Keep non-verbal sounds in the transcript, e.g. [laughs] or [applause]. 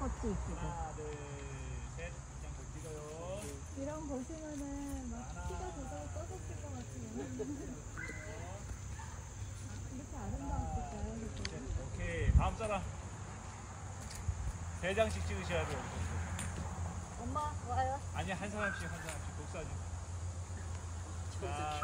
못 찍어요. 이런 거 보시면은 막 키가 저절로 떠졌을 것 같아요. 이렇게 [laughs] 아름다웠을까요? 오케이. 다음 사람. 세 장씩 찍으셔야 돼요. 엄마 와요. 아니 한 사람씩 한 사람씩 독사진. 자,